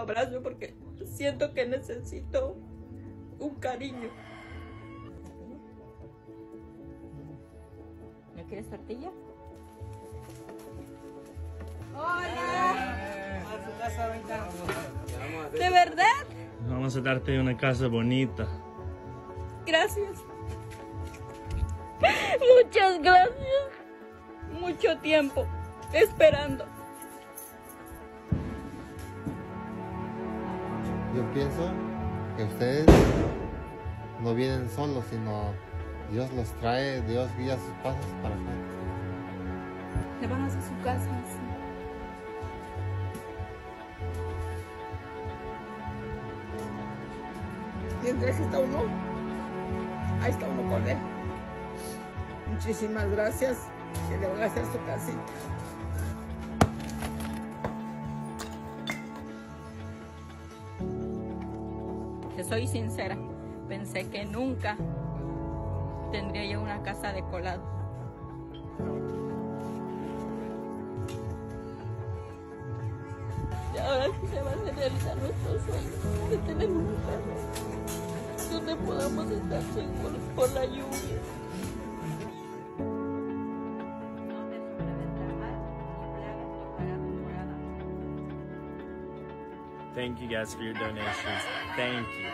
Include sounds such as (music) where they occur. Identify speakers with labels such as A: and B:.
A: abrazo porque siento que necesito un cariño.
B: ¿No quieres tortilla?
A: ¿De verdad?
C: Vamos a darte una casa bonita.
A: Gracias. (laughs) Muchas gracias. Mucho tiempo esperando.
D: Yo pienso que ustedes no vienen solos, sino Dios los trae, Dios guía sus pasos para acá.
A: Le van a hacer su casa. sí.
E: Mientras está uno, ahí está uno con él. Muchísimas gracias que le van a hacer su casita.
B: Te soy sincera, pensé que nunca tendría yo una casa de colado.
A: Y ahora sí se van a realizar nuestros sueños de tener una casa donde podamos estar seguros por la lluvia.
C: Thank you guys for your donations. Thank you.